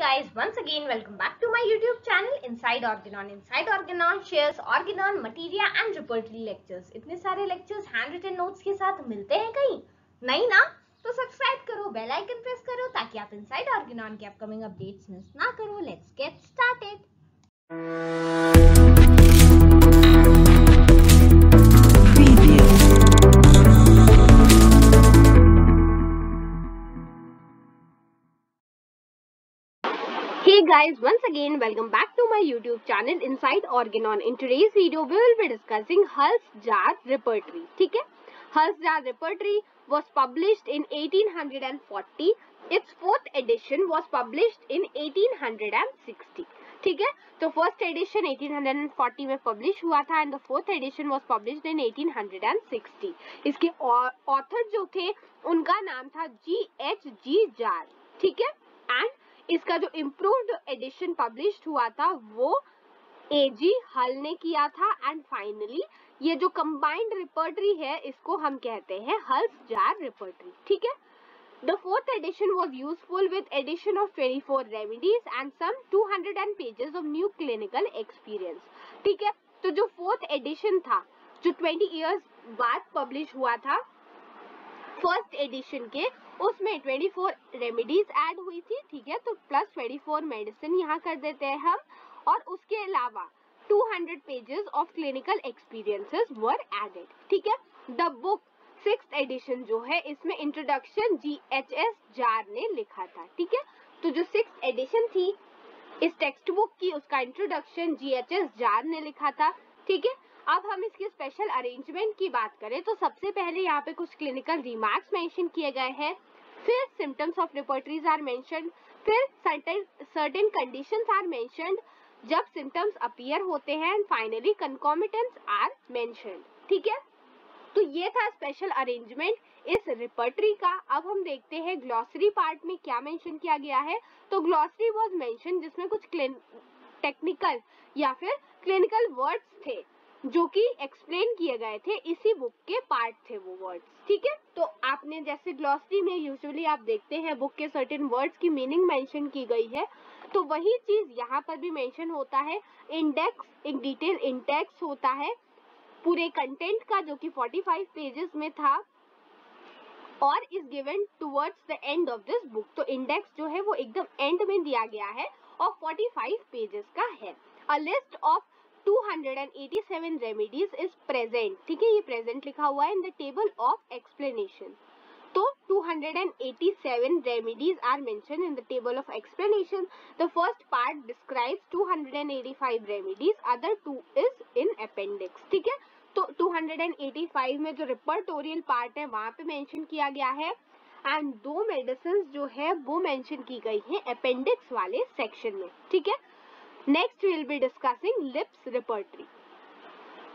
guys, once again welcome back to my YouTube channel Inside Organon. Inside Organon shares Organon, Materia and repertory lectures. इतने सारे lectures handwritten notes के साथ मिलते हैं कहीं नहीं ना तो सब्सक्राइब करो बेल आइकन प्रेस करो ताकि आप Inside Organon के अपकमिंग अपडेट्स मिस ना करो let's get started guys, once again welcome back to my YouTube channel Inside Organon. In today's video we will be discussing Hull's jar repertory. ठीक है Hull's jar repertory was published in 1840. Its fourth edition was published in 1860. ठीक है तो first addition 1840 में publish हुआ था and the fourth edition was published in 1860 इसके author जो थे उनका नाम था जी एच जी जार ठीक है एंड इसका जो इम्प्रूव्ड एडिशन पब्लिश हुआ था, वो एजी हल ने किया था एंड फाइनली ये जो कंबाइंड रिपर्टरी है, इसको हम कहते हैं हल्स जार रिपर्टरी ठीक है The fourth edition was useful with addition of 24 remedies and some 200 pages of new clinical experience. ठीक है तो जो फोर्थ एडिशन था, जो 20 इयर्स बाद पब्लिश हुआ था फ़र्स्ट एडिशन के उसमें 24 रेमेडीज ऐड हुई थी, ठीक है? तो प्लस 24 मेडिसिन यहाँ कर देते हैं हम। और उसके अलावा 200 pages of clinical experiences were added ठीक है? द बुक सिक्स एडिशन जो है, इसमें introduction G H S Jahr ने लिखा था, ठीक है? तो जो सिक्स एडिशन थी, इस टेक्स्ट बुक की उसका introduction G H S Jahr ने लिखा था, ठीक है? अब हम इसके स्पेशल अरेंजमेंट की बात करें तो सबसे पहले यहाँ पे कुछ क्लिनिकल रिमार्क्स मेंशन किए गए हैं। फिर symptoms of repertories are mentioned फिर certain certain conditions are mentioned जब सिम्टम्स अपीयर होते हैं and finally concomitants are mentioned ठीक है? तो ये था स्पेशल अरेंजमेंट इस रिपर्टरी का। अब हम देखते हैं ग्लॉसरी पार्ट में क्या मेंशन किया गया है। तो ग्लॉसरी वाज मेंशन जिसमें कुछ टेक्निकल या फिर क्लिनिकल वर्ड्स थे, जो कि एक्सप्लेन किए गए थे। इसी बुक के पार्ट थे वो वर्ड्स ठीक है? तो आपने जैसे ग्लॉसरी में यूजुअली आप देखते हैं बुक के सर्टेन वर्ड्स की मीनिंग मेंशन की गई है तो वही चीज़ यहाँ पर भी मेंशन होता है। इंडेक्स एक डिटेल इंडेक्स होता है, पूरे कंटेंट का जो कि 45 पेजेस में था, और is given towards the end of this book तो इंडेक्स जो है वो एकदम एंड में दिया गया है, और 45 पेजेस का है। A list of 287 remedies is present ठीक है ये प्रेजेंट लिखा हुआ है in the table of explanation तो 287 remedies are mentioned in the table of explanation. The first part describes 285 remedies, other two is in appendix. ठीक है? तो 285 में जो रिपर्टोरियल पार्ट है वहाँ पे मेंशन किया गया है. एंड दो मेडिसिन जो है वो मेंशन की गई है अपेंडिक्स वाले सेक्शन में. ठीक है? Next will be discussing Lippe's repertory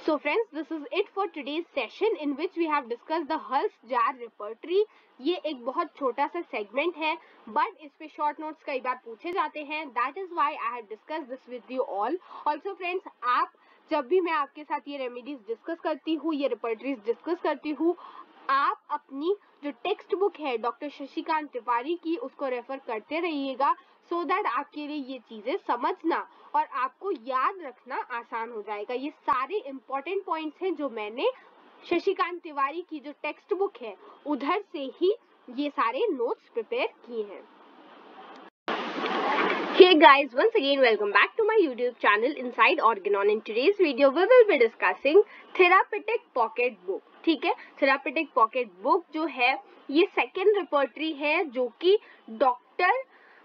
So friends, this is it for today's session in which we have discussed the Hull's jar repertory. ये एक बहुत छोटा सा सेगमेंट है बट इस पे शॉर्ट नोट्स कई बार पूछे जाते हैं. That is why I have discuss this with you all also friends आप जब भी मैं आपके साथ ये रेमेडीज डिस्कस करती हूँ ये रिपर्टरीज डिस्कस करती हूँ आप अपनी जो टेक्स्ट बुक है डॉक्टर शशिकांत तिवारी की उसको रेफर करते रहिएगा. सो so दैट आपके लिए ये चीज़ें समझना और आपको याद रखना आसान हो जाएगा ये सारे इम्पोर्टेंट पॉइंट्स हैं जो मैंने शशिकांत तिवारी की जो टेक्स्ट बुक है उधर से ही ये सारे नोट्स प्रिपेयर किए हैं Hey guys, once again welcome back to my YouTube channel Inside Organon. In today's video, we will be discussing Therapeutic Pocket Book. ठीक है थेरापेटिक पॉकेट बुक जो है ये सेकेंड रिपोर्टरी है जो कि डॉक्टर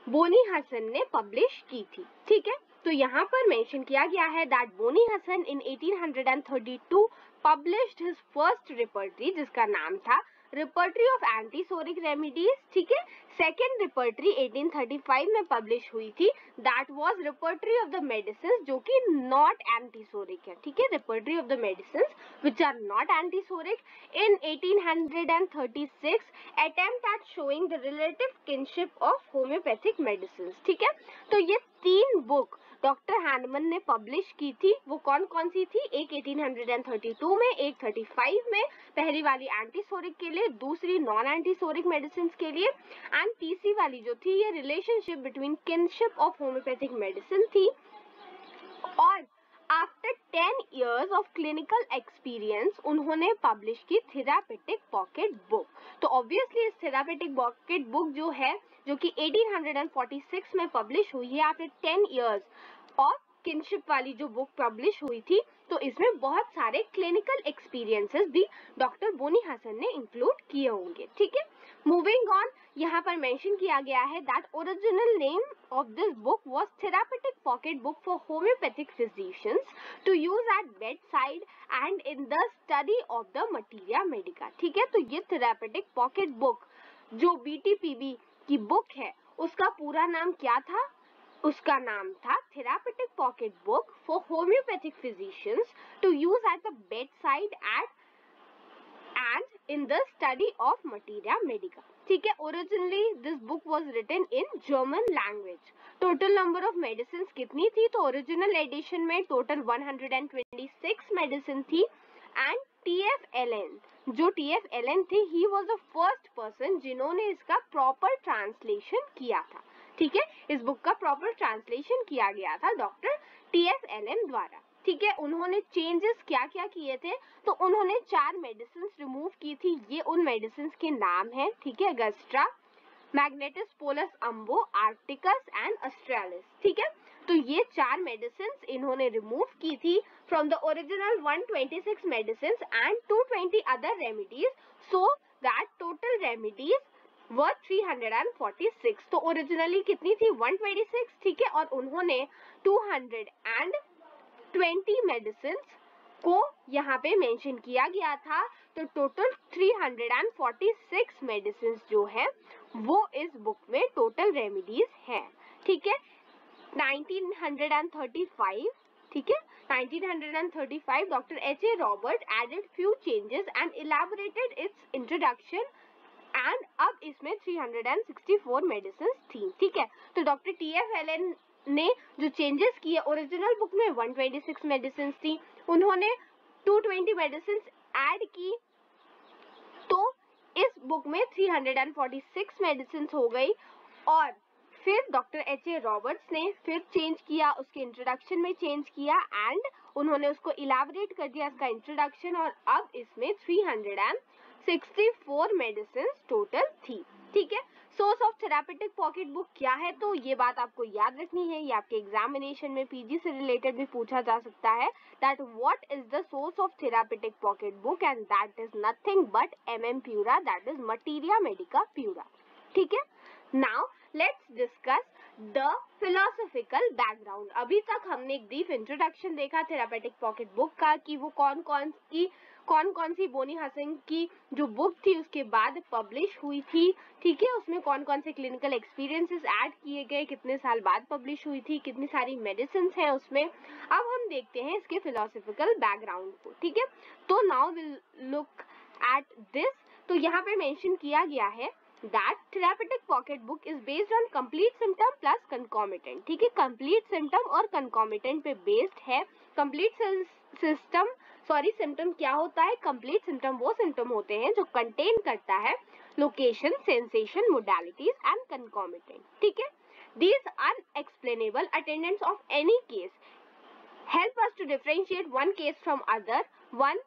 बोनी हसन ने पब्लिश की थी। ठीक है? तो यहाँ पर मेंशन किया गया है that Boenninghausen in 1832 published his first repertory जिसका नाम था रिपर्टरी ऑफ़ एंटीसोरिक रेमिडीज ठीक है? सेकेंड रिपर्टरी 1835 में पब्लिश हुई थी। That was repertory of the medicine जो कि नॉट एंटीसोरिक है, ठीक है? Repertory of the medicine which are not antipsoric in 1836 attempt at showing the relative kinship of homoeopathic medicine ठीक है? तो ये तीन बुक डॉक्टर हैंडमन ने पब्लिश की थी। वो कौन कौन सी थी? एक 1832 में, एक 35 में, पहली वाली एंटीसोरिक के लिए, दूसरी नॉन एंटीसोरिक मेडिसिन के लिए एंड तीसरी वाली जो थी, ये relationship between kinship of homeopathic medicine थी। और ten years of clinical experience उन्होंने पब्लिश की थेरापेटिक पॉकेट बुक तो ऑब्वियसली इस थेरापेटिक पॉकेट बुक जो है, जो कि 1846 में पब्लिश हुई है आफ्टर टेन इयर्स और किनशिप वाली जो बुक पब्लिश हुई थी तो इसमें बहुत सारे क्लिनिकल एक्सपीरियंसेस भी डॉक्टर बोनी हसन ने इंक्लूड किए होंगे, ठीक है? मूविंग ऑन यहाँ पर मेंशन किया गया है that original name of this book was therapeutic pocket book for homoeopathic physicians to use at bedside and in the study of the materia medica ठीक है? तो ये थेरापेटिक पॉकेट बुक जो बीटीपीबी की बुक है, उसका पूरा नाम क्या था? उसका नाम था therapeutic pocket book for homoeopathic physicians to use at the bedside at and in the study of materia medica ठीक है originally this book was written in German language total number of medicine कितनी थी? तो original edition में total 126 medicine थी and T F L N जो T F L N थे he was the first person जिन्होंने इसका प्रॉपर ट्रांसलेशन किया था। ठीक है? इस बुक का प्रॉपर ट्रांसलेशन किया गया था doctor T F L N द्वारा। ठीक है? उन्होंने चेंजेस क्या क्या किए थे? तो उन्होंने चार मेडिसिन रिमूव की थी। ये उन मेडिसिन के नाम है, ठीक है? गस्ट्रा मैग्नेटिस पोलस अम्बो आर्टिकस एंड अस्ट्रेलिस ठीक है? तो ये चार मेडिसिन इन्होंने रिमूव की थी। From the original 126 medicine and 220 other remedies so that total remedies were 346 तो ओरिजिनली कितनी थी? 126 ठीक है? और उन्होंने 220 मेडिसिन को यहाँ पे मेंशन किया गया था। तो टोटल 346 मेडिसिन जो है, वो इस बुक में टोटल रेमिडीज है, ठीक है? 1935 ठीक है? 1935 doctor H A Robert added few changes and elaborated its introduction अब इसमें 364 मेडिसिन थी, ठीक है? तो डॉक्टर टी एफ़ एल ने जो चेंजेस किए ओरिजिनल बुक में 126 मेडिसिन थी, उन्होंने 220 मेडिसिन ऐड की तो इस बुक में 346 मेडिसिन हो गई, और फिर डॉक्टर एच ए रॉबर्ट्स ने फिर चेंज किया, उसके इंट्रोडक्शन में चेंज किया एंड उन्होंने उसको इलाबरेट कर दिया इसका इंट्रोडक्शन और अब इसमें 364 मेडिसिन टोटल थी। ठीक है? Source of therapeutic pocket book क्या है? तो ये बात आपको याद रखनी है। ये आपके एग्जामिनेशन में पीजी से रिलेटेड भी पूछा जा सकता है that what is the source of therapeutic pocket book and that is nothing but M M pura that is materia medica pura ठीक है? Now let's discuss the philosophical background अभी तक हमने एक ब्रीफ इंट्रोडक्शन देखा थेरापेटिक पॉकेट बुक का, कि वो कौन कौन की कौन कौन सी बोनी हसन की जो बुक थी, उसके बाद पब्लिश हुई थी। ठीक है, उसमें कौन कौन से क्लिनिकल एक्सपीरियंसेस ऐड किए गए, कितने साल बाद पब्लिश हुई थी, कितनी सारी मेडिसिन हैं उसमें। अब हम देखते हैं इसके फिलोसफिकल बैकग्राउंड को, ठीक है? तो now will look at this तो यहाँ पे मेंशन किया गया है that therapeutic pocket book is based on complete symptom plus concomitant ठीक है complete symptom और concomitant पे based है complete system सॉरी सिम्टम क्या होता है कंप्लीट सिम्टम वो सिम्टम होते हैं जो कंटेन करता है location sensation modalities and concomitant ठीक है these unexplainable attendance of any case help us to differentiate one case from other one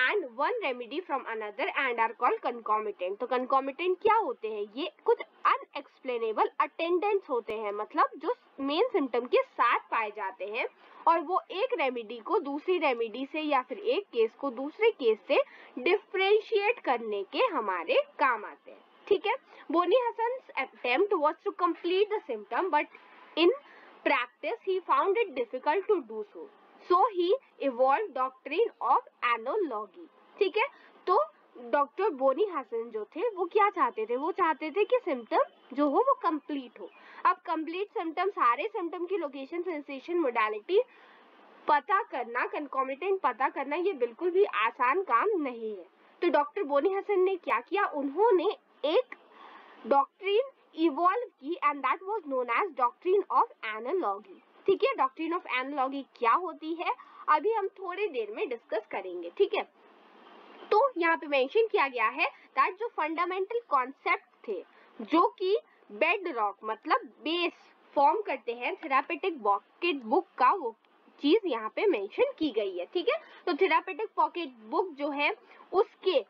and one remedy from another and are called concomitant तो concomitant क्या होते हैं? ये कुछ अनएक्सप्लेनेबल अटेंडेंस होते हैं मतलब जो मेन सिम्टम के साथ पाए जाते हैं। और वो एक रेमेडी को दूसरी रेमेडी से या फिर एक केस को दूसरे केस से डिफ्रेंशिएट करने के हमारे काम आते हैं। ठीक है? Boenninghausen attempt was to complete the symptom but in practice he found it difficult to do so so, he evolved doctrine of analogy. ठीक है? तो डॉक्टर बोनी हसन जो थे, वो क्या चाहते थे? वो चाहते थे कि सिम्टम जो हो, वो कंप्लीट हो। अब कंप्लीट सिम्टम सारे सिम्टम की लोकेशन सेंसेशन मोडालिटी पता करना कंकॉमिटेंट पता करना, ये बिल्कुल भी आसान काम नहीं है। तो डॉक्टर बोनी हसन ने क्या किया? उन्होंने एक डॉक्ट्रिन इवॉल्व की and that was known as doctrine of analogy ठीक है डॉक्ट्रिन ऑफ़ एनालॉगी क्या होती है, अभी हम थोड़ी देर में डिस्कस करेंगे, ठीक है? तो यहाँ पे मेंशन किया गया है दैट जो फंडामेंटल कॉन्सेप्ट थे, जो कि बेड रॉक मतलब बेस फॉर्म करते हैं थेरापेटिक पॉकेट बुक का वो चीज़ यहाँ पे मेंशन की गई है, ठीक है? तो थेरापेटिक पॉकेट बुक जो है, उसके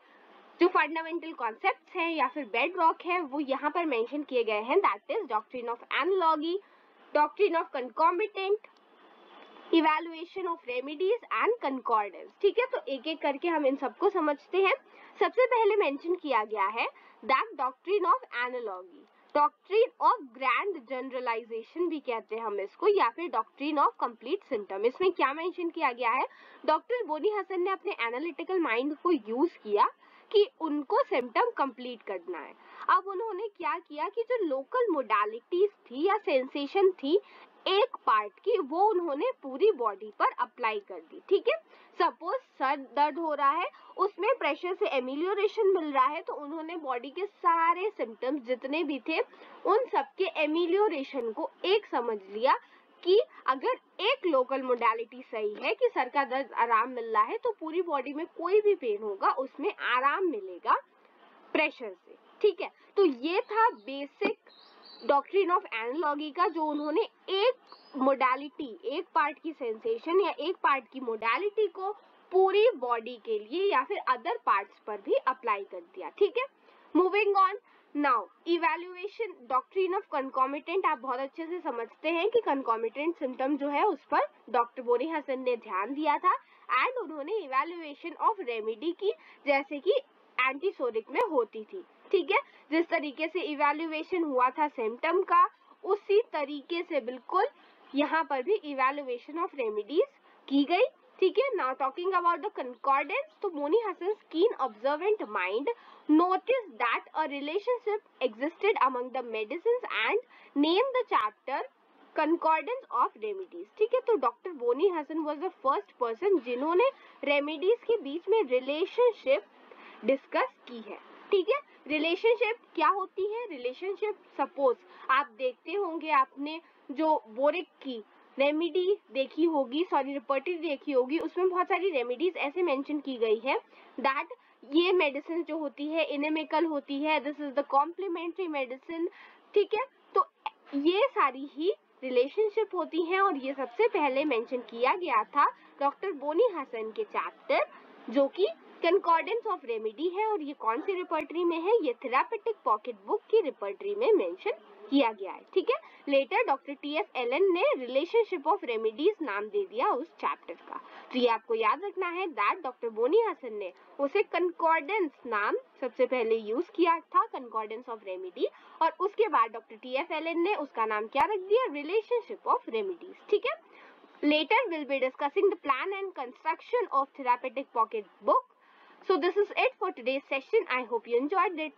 जो फंडामेंटल कॉन्सेप्ट्स हैं या फिर बेड रॉक है, वो यहाँ पर मेंशन किए गए हैं that is doctrine of analogy doctrine of concomitant evaluation of remedies and concordance ठीक है? तो एक एक करके हम इन सबको समझते हैं। सबसे पहले मेंशन किया गया है that doctrine of analogy doctrine of grand generalization भी कहते हैं हम इसको, या फिर डॉक्ट्रिन ऑफ़ कंप्लीट सिम्टम इसमें क्या मेंशन किया गया है? डॉक्टर बोनी हसन ने अपने एनालिटिकल माइंड को यूज़ किया। कि उनको सिम्टम कंप्लीट करना है। अब उन्होंने क्या किया कि जो लोकल मोडालिटीज थी या सेंसेशन थी, एक पार्ट की वो उन्होंने पूरी बॉडी पर अप्लाई कर दी, ठीक है? सपोज़ सर दर्द हो रहा है, उसमें प्रेशर से एमिलियोरेशन मिल रहा है तो उन्होंने बॉडी के सारे सिम्टम्स जितने भी थे, उन सबके एमिलियोरेशन को एक समझ लिया कि अगर एक लोकल मोडालिटी सही है कि सर का दर्द आराम मिल रहा है तो पूरी बॉडी में कोई भी पेन होगा, उसमें आराम मिलेगा प्रेशर से, ठीक है? तो ये था बेसिक डॉक्ट्रिन ऑफ़ एनालॉगी का, जो उन्होंने एक मोडालिटी एक पार्ट की सेंसेशन या एक पार्ट की मोडालिटी को पूरी बॉडी के लिए या फिर अदर पार्ट्स पर भी अप्लाई कर दिया, ठीक है? Moving on now evaluation doctrine of concomitant आप बहुत अच्छे से समझते हैं कि कंकॉमिटेंट सिम्टम जो है उस पर डॉक्टर बोनी हसन ने ध्यान दिया था एंड उन्होंने इवेल्युएशन ऑफ़ रेमेडी की, जैसे कि एंटीसोरिक में होती थी। ठीक है? जिस तरीके से इवेल्युएशन हुआ था सिम्टम का, उसी तरीके से बिल्कुल यहाँ पर भी इवेल्युएशन ऑफ़ रेमेडीज की गई। ठीक है now talking about the concordance तो Boenninghausen keen observant mind noticed that a relationship existed among the medicines and named the chapter concordance of remedies. ठीक है तो doctor Boenninghausen was the first person जिन्होंने remedies के बीच में relationship discuss की है। ठीक है रिलेशनशिप क्या होती है? रिलेशनशिप सपोज़ आप देखते होंगे आपने जो बोरिक की रेमिडी देखी होगी सॉरी रिपर्टेड देखी होगी, उसमें बहुत सारी रेमिडीज ऐसे मेंशन की गई है दैट ये मेडिसिन जो होती है इनेमिकल होती है this is the complementary medicine ठीक है? तो ये सारी ही रिलेशनशिप होती हैं और ये सबसे पहले मेंशन किया गया था डॉक्टर बोनी हसन के चैप्टर जो कि कंकॉर्डेंस ऑफ़ रेमेडी है और ये कौन सी रिपर्टरी में है? ये थेरापेटिक पॉकेट बुक की रिपर्टरी में मेंशन किया गया है, ठीक है? Later doctor T S Allen ने रिलेशनशिप ऑफ़ रेमेडीज नाम दे दिया उस चैप्टर का। तो ये आपको याद रखना है दैट डॉक्टर बोनी हसन ने उसे कंकॉर्डेंस नाम सबसे पहले यूज़ किया था कंकॉर्डेंस ऑफ़ रेमेडी और उसके बाद डॉक्टर टी एस एलन ने उसका नाम क्या रख दिया? रिलेशनशिप ऑफ़ रेमेडीज ठीक है? Later will be discussing the plan and construction of therapeutic pocket book. So this is it for today's session. I hope you enjoyed it.